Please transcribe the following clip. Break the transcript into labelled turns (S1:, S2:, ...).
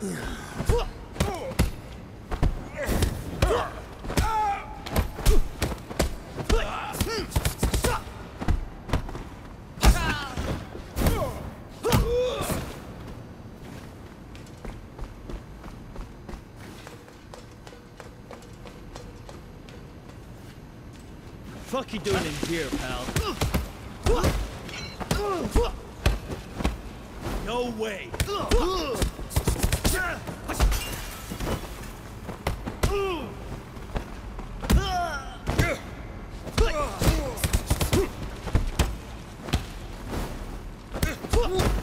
S1: Fuck you doing in here, pal? No way. Whoa.